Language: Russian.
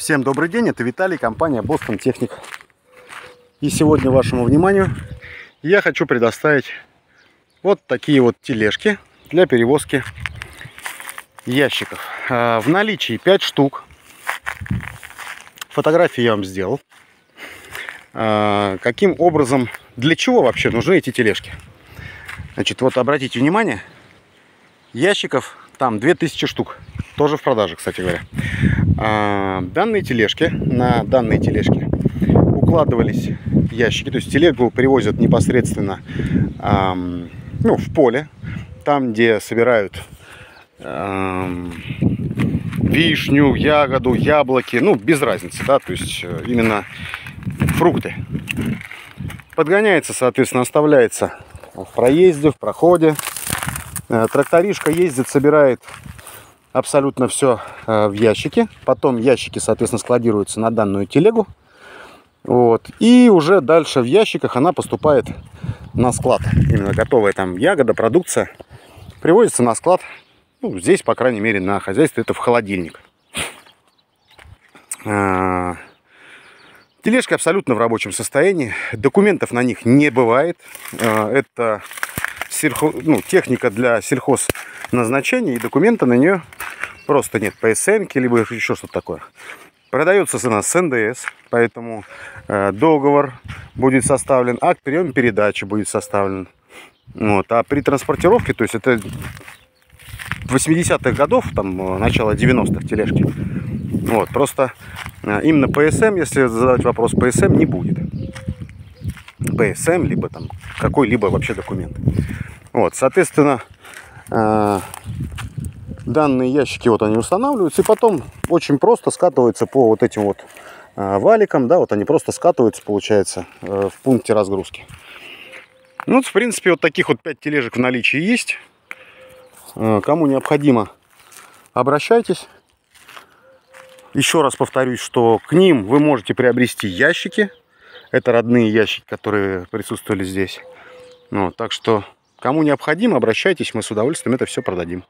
Всем добрый день, это Виталий, компания Boston Техник. И сегодня вашему вниманию я хочу предоставить вот такие вот тележки для перевозки ящиков. А, в наличии 5 штук. Фотографии я вам сделал. А, каким образом, для чего вообще нужны эти тележки? Значит, вот обратите внимание, ящиков там 2000 штук. Тоже в продаже, кстати говоря. А, данные тележки, на данные тележки укладывались ящики. То есть телегу привозят непосредственно а, ну, в поле. Там, где собирают а, вишню, ягоду, яблоки. Ну, без разницы, да. То есть э, именно фрукты. Подгоняется, соответственно, оставляется в проезде, в проходе. Э, тракторишка ездит, собирает абсолютно все э, в ящике. Потом ящики, соответственно, складируются на данную телегу. Вот. И уже дальше в ящиках она поступает на склад. Именно готовая там ягода, продукция привозится на склад. Ну, здесь, по крайней мере, на хозяйстве это в холодильник. А, тележка абсолютно в рабочем состоянии. Документов на них не бывает. А, это сельхо... ну, техника для сельхоз назначения и документа на нее просто нет. ПСН, либо еще что-то такое. Продается цена с НДС, поэтому э, договор будет составлен, акт приема передачи будет составлен. Вот. А при транспортировке, то есть это 80-х годов, там э, начало 90-х тележки. Вот, просто э, именно ПСМ, если задать вопрос, ПСМ не будет. ПСМ, либо там какой-либо вообще документ. Вот, соответственно, э, данные ящики вот они устанавливаются и потом очень просто скатываются по вот этим вот э, валикам, да, вот они просто скатываются, получается, э, в пункте разгрузки. Ну, в принципе, вот таких вот 5 тележек в наличии есть. Кому необходимо, обращайтесь. Еще раз повторюсь, что к ним вы можете приобрести ящики. Это родные ящики, которые присутствовали здесь. Ну, так что Кому необходимо, обращайтесь, мы с удовольствием это все продадим.